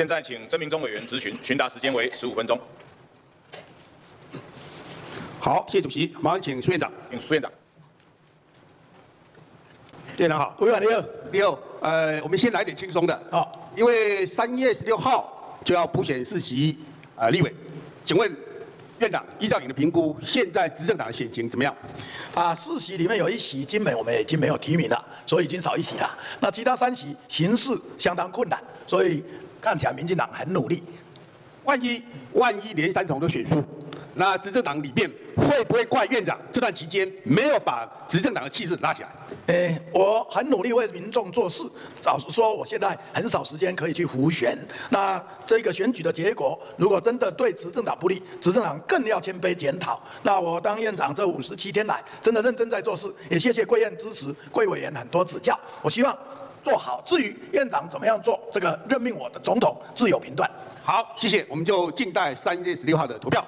现在请曾明忠委员质询，询答时间为十五分钟。好，谢谢主席，麻烦请苏院长。请苏院长。院长好，委员你好，你好，呃，我们先来点轻松的啊，因为三月十六号就要补选四席呃立委，请问院长，依照你的评估，现在执政党的选情怎么样？啊，四席里面有一席金美，我们已经没有提名了，所以已经少一席了。那其他三席形势相当困难，所以看起来民进党很努力。万一万一连三统都选输，那执政党里面会不会怪院长这段期间没有把执政党的气势拉起来？诶，我很努力为民众做事。老实说，我现在很少时间可以去胡选。那这个选举的结果，如果真的对执政党不利，执政党更要谦卑检讨。那我当院长这五十七天来，真的认真在做事，也谢谢贵院支持，贵委员很多指教。我希望做好。至于院长怎么样做，这个任命我的总统自有评断。好，谢谢，我们就静待三月十六号的投票。